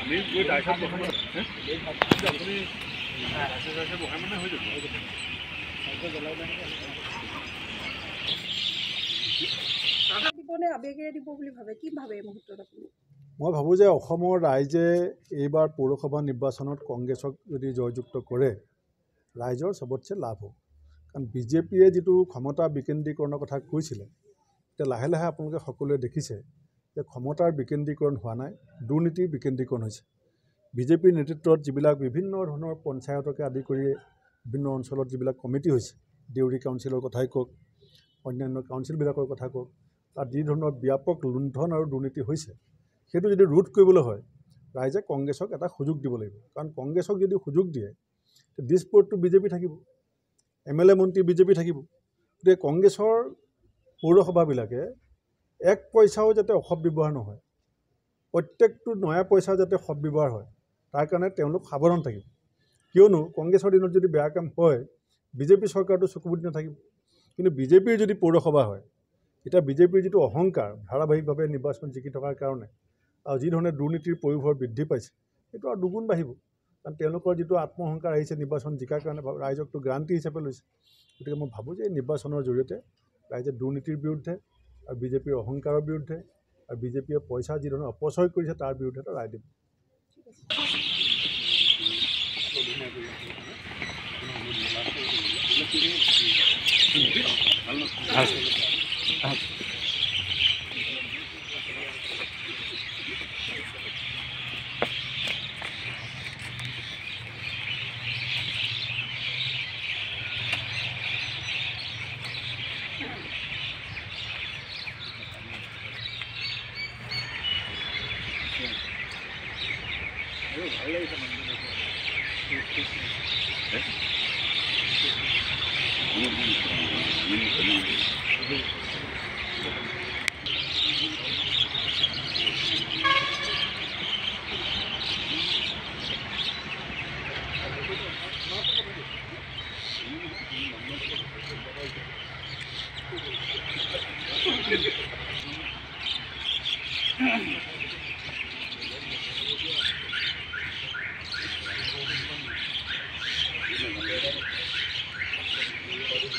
আমি গৈ প্ৰথম আপুনি বহাই মানে হৈ যাব মই ভাবোঁ যে অসমৰ ৰাইজে এইবাৰ পৌৰসভা নিৰ্বাচনত কংগ্ৰেছক যদি জয়যুক্ত কৰে ৰাইজৰ চবতছে লাভ হ'ব। কাৰণ বিজেপিয়ে যিটো ক্ষমতা বিকেন্দ্ৰীকৰণৰ কথা কৈছিলে এতিয়া লাহে লাহে আপোনালোকে সকলোৱে দেখিছে যে ক্ষমতাৰ বিকেন্দ্ৰীকৰণ হোৱা নাই দুৰ্নীতিৰ বিকেন্দ্ৰীকৰণ হৈছে। বিজেপিৰ নেতৃত্বত যিবিলাক বিভিন্ন ধৰণৰ পঞ্চায়তকে আদি কৰি বিভিন্ন অঞ্চলত যিবিলাক কমিটি হৈছে দেউৰী কাউন্সিলৰ কথাই কওক অন্যান্য কাউন্সিলবিলাকৰ কথা কওক তাত যি ধৰণৰ ব্যাপক লুণ্ঠন আৰু দুৰ্নীতি হৈছে সেইটো যদি ৰোধ কৰিবলৈ হয় ৰাইজে কংগ্ৰেছক এটা সুযোগ দিব লাগিব। কাৰণ কংগ্ৰেছক যদি সুযোগ দিয়ে দিছপুৰততো বিজেপি থাকিব এম এল এ মন্ত্ৰী বিজেপি থাকিব। গতিকে কংগ্ৰেছৰ পৌৰসভাবিলাকে এক পইচাও যাতে অসৎব্যৱহাৰ নহয়। প্ৰত্যেকটো নয়া পইচা যাতে সৎব্যৱহাৰ হয় তাৰ কাৰণে তেওঁলোক সাৱধান থাকিব। কিয়নো কংগ্ৰেছৰ দিনত যদি বেয়া কাম হয় বিজেপি চৰকাৰটো চকুমুদি নাথাকিব। কিন্তু বিজেপিৰ যদি পৌৰসভা হয় এতিয়া বিজেপিৰ যিটো অহংকাৰ ধাৰাবাহিকভাৱে নিৰ্বাচন জিকি থকাৰ কাৰণে আৰু যিধৰণে দুৰ্নীতিৰ পয়োভৰ বৃদ্ধি পাইছে সেইটো আৰু দুগুণ বাঢ়িব। কাৰণ তেওঁলোকৰ যিটো আত্মসংকাৰ আহিছে নিৰ্বাচন জিকাৰ কাৰণে ৰাইজকতো গ্ৰান্টি হিচাপে লৈছে। গতিকে মই ভাবোঁ যে এই নিৰ্বাচনৰ জৰিয়তে ৰাইজে দুৰ্নীতিৰ বিৰুদ্ধে আৰু বিজেপির অহংকাৰৰ বিৰুদ্ধে আৰু বিজেপিয়ে পইচা যিধৰণে অপচয় কৰিছে তাৰ বিৰুদ্ধে এটা ৰায় দিব। Mm-hmm.